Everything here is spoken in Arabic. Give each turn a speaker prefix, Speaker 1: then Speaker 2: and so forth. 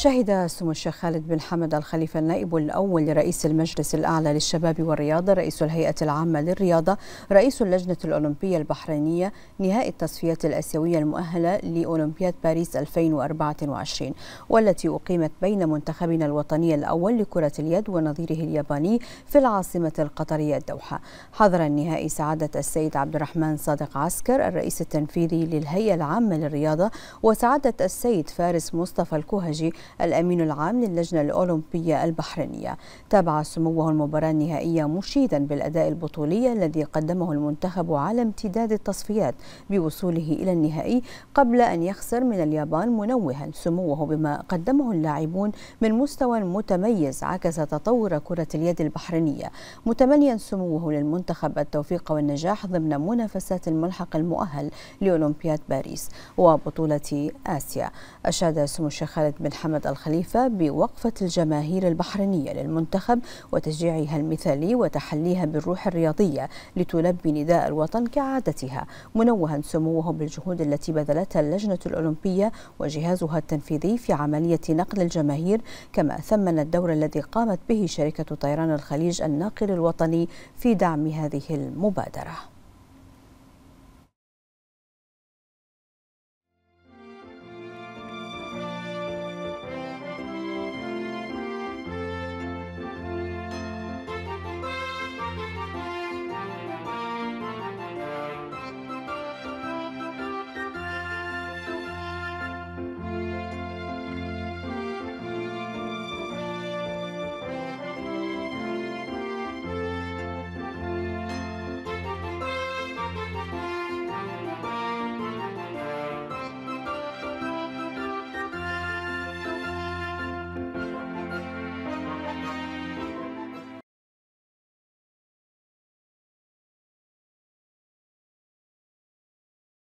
Speaker 1: شهد سمو الشيخ خالد بن حمد الخليفة النائب الأول لرئيس المجلس الأعلى للشباب والرياضة رئيس الهيئة العامة للرياضة رئيس اللجنة الأولمبية البحرينية نهائي التصفية الأسيوية المؤهلة لأولمبياد باريس 2024 والتي أقيمت بين منتخبنا الوطني الأول لكرة اليد ونظيره الياباني في العاصمة القطرية الدوحة. حضر النهائي سعادة السيد عبد الرحمن صادق عسكر الرئيس التنفيذي للهيئة العامة للرياضة وسعادة السيد فارس مصطفى الكوهجي الأمين العام للجنة الأولمبية البحرينية. تابع سموه المباراة النهائية مشيدا بالأداء البطولي الذي قدمه المنتخب على امتداد التصفيات بوصوله إلى النهائي قبل أن يخسر من اليابان منوها. سموه بما قدمه اللاعبون من مستوى متميز عكس تطور كرة اليد البحرينية. متمنيا سموه للمنتخب التوفيق والنجاح ضمن منافسات الملحق المؤهل لأولمبياد باريس وبطولة آسيا. أشاد سمو الشيخ خالد بن حمد محمد الخليفة بوقفة الجماهير البحرينية للمنتخب وتشجيعها المثالي وتحليها بالروح الرياضية لتلبي نداء الوطن كعادتها منوها سموه بالجهود التي بذلتها اللجنة الأولمبية وجهازها التنفيذي في عملية نقل الجماهير كما ثمن الدور الذي قامت به شركة طيران الخليج الناقل الوطني في دعم هذه المبادرة.